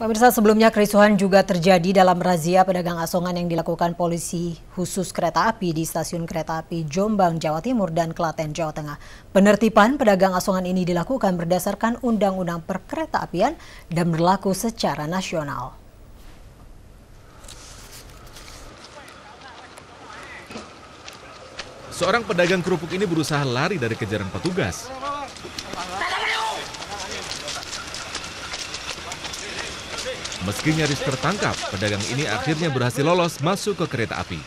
Pemirsa sebelumnya kericuhan juga terjadi dalam razia pedagang asongan yang dilakukan polisi khusus kereta api di stasiun kereta api Jombang, Jawa Timur dan Klaten, Jawa Tengah. Penertiban pedagang asongan ini dilakukan berdasarkan Undang-Undang Perkereta Apian dan berlaku secara nasional. Seorang pedagang kerupuk ini berusaha lari dari kejaran petugas. Meski nyaris tertangkap, pedagang ini akhirnya berhasil lolos masuk ke kereta api.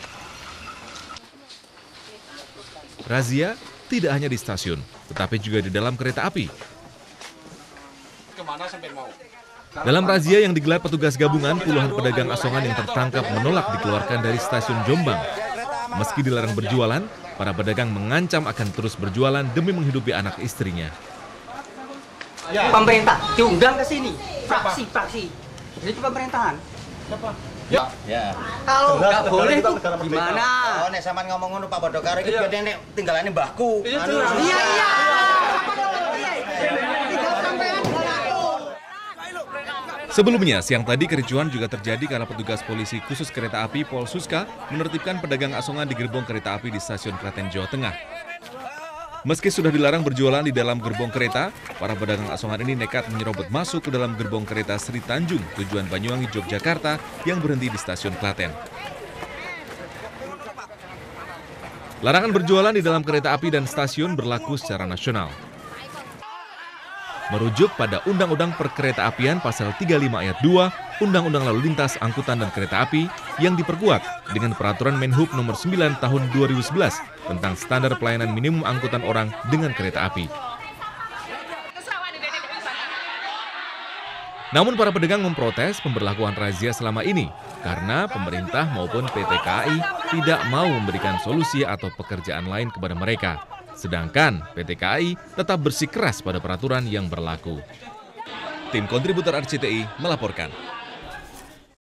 Razia tidak hanya di stasiun, tetapi juga di dalam kereta api. Dalam razia yang digelar petugas gabungan, puluhan pedagang asongan yang tertangkap menolak dikeluarkan dari stasiun Jombang. Meski dilarang berjualan, para pedagang mengancam akan terus berjualan demi menghidupi anak istrinya. Pemerintah diundang ke sini, fraksi-fraksi itu pemerintahan. Siapa? Ya. Ya. Kalau nggak boleh itu gimana? Oh, nek sampean ngomong ngono Pak Bodokar iki iya. nek tinggalane mbahku. Iya, anu. iya. iya. Sebelumnya, siang tadi kericuhan juga terjadi karena petugas polisi khusus kereta api Polsuska menertibkan pedagang asongan di gerbong kereta api di stasiun Klaten, Jawa Tengah. Meski sudah dilarang berjualan di dalam gerbong kereta, para pedagang asongan ini nekat menyerobot masuk ke dalam gerbong kereta Sri Tanjung tujuan Banyuwangi, Yogyakarta yang berhenti di stasiun Klaten. Larangan berjualan di dalam kereta api dan stasiun berlaku secara nasional. Merujuk pada Undang-Undang Perkereta Apian Pasal 35 Ayat 2, Undang-Undang Lalu Lintas Angkutan dan Kereta Api yang diperkuat dengan Peraturan Menhub Nomor 9 Tahun 2011 tentang standar pelayanan minimum angkutan orang dengan kereta api. Namun para pedagang memprotes pemberlakuan razia selama ini karena pemerintah maupun PT KAI tidak mau memberikan solusi atau pekerjaan lain kepada mereka. Sedangkan PT KAI tetap bersikeras pada peraturan yang berlaku. Tim kontributor RCTI melaporkan.